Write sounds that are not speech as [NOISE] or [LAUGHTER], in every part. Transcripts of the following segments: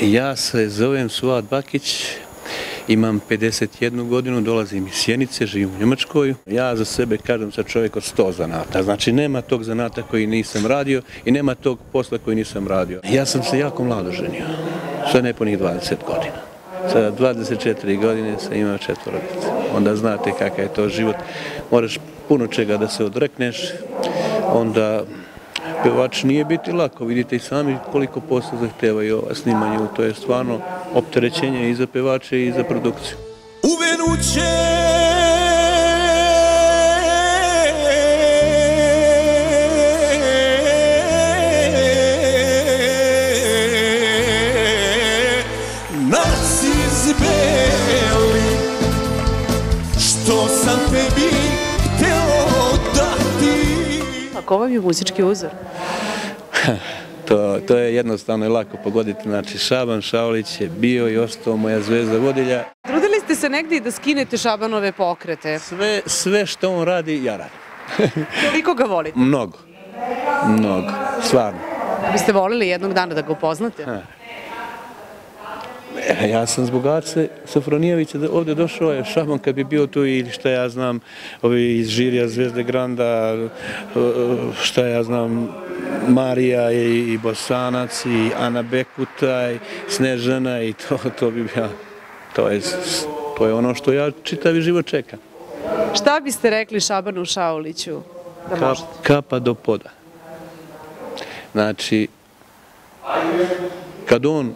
Ja se zovem Suad Bakić, imam 51 godinu, dolazim iz Sjenice, živim u Njemačkoj. Ja za sebe kažem sa čovjek od 100 zanata, znači nema tog zanata koji nisam radio i nema tog posla koji nisam radio. Ja sam se jako mlado ženio, sve nepunih 20 godina. Sa 24 godine sam imao četvorodice. Onda znate kakav je to život, moraš puno čega da se odrekneš, onda pevač nije biti lako, vidite i sami koliko posla zahteva i ova snimanja. to je stvarno opterećenje i za pevače i za produkciju. Uvenuće nas izbeli Što sam tebi ko vam je muzički uzor? [LAUGHS] to, to je jednostavno i lako pogoditi. Znači, Šaban Šaolić je bio i ostao moja zvezda vodilja. Trudili ste se negdje da skinete Šabanove pokrete? Sve, sve što on radi, ja radim. [LAUGHS] Koliko ga volite? Mnogo. Mnogo. Stvarno. Biste volili jednog dana da ga upoznate? Ha. E, ja sam zbog Ace Sofronijevića ovdje došao, je Šaban kad bi bio tu ili šta ja znam, ovi iz Žirija, Zvezde Granda, šta ja znam, Marija i Bosanac i Ana Bekutaj, Snežana i to, to bi ja, to je, to je ono što ja čitavi život čekam. Šta biste rekli Šabanu Šauliću? Da Kap, kapa do poda. Znači, kad on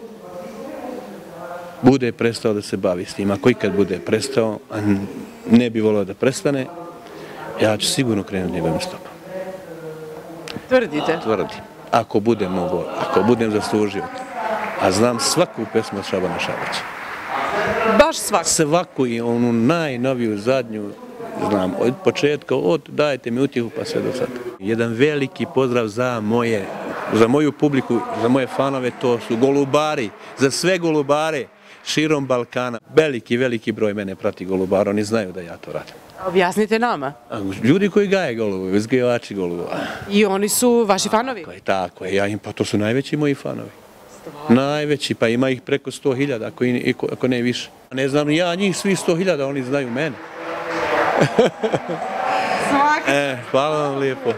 bude prestao da se bavi s tim. Ako ikad bude prestao, a ne bi volio da prestane, ja ću sigurno krenuti njegovim stopom. Tvrdite? Tvrdim. Ako budem mogo, ako budem zaslužio. A znam svaku pesmu od Šabana Šabaća. Baš svaku? Svaku i onu najnoviju, zadnju, znam, od početka, od dajte mi utjehu pa sve do sada. Jedan veliki pozdrav za moje, za moju publiku, za moje fanove, to su golubari, za sve golubare širom Balkana. Veliki, veliki broj mene prati golubar, oni znaju da ja to radim. Objasnite nama. Ljudi koji gaje golubu, uzgajivači goluba. I oni su vaši fanovi? Tako je, tako je. Ja im, pa to su najveći moji fanovi. Najveći, pa ima ih preko 100.000, ako, ako ne više. Ne znam ja njih svi 100.000, oni znaju mene. [LAUGHS] Svaki. E, hvala vam lijepo.